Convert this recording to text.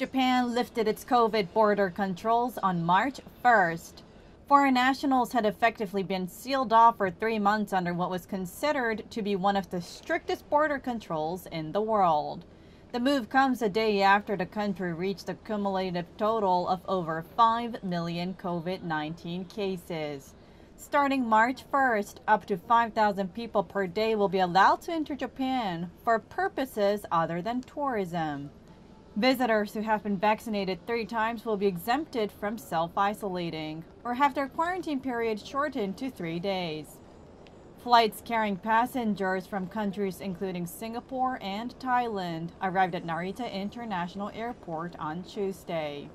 Japan lifted its COVID border controls on March 1st. Foreign nationals had effectively been sealed off for three months under what was considered to be one of the strictest border controls in the world. The move comes a day after the country reached a cumulative total of over 5 million COVID 19 cases. Starting March 1st, up to 5,000 people per day will be allowed to enter Japan for purposes other than tourism. Visitors who have been vaccinated three times will be exempted from self isolating or have their quarantine period shortened to three days. Flights carrying passengers from countries including Singapore and Thailand arrived at Narita International Airport on Tuesday.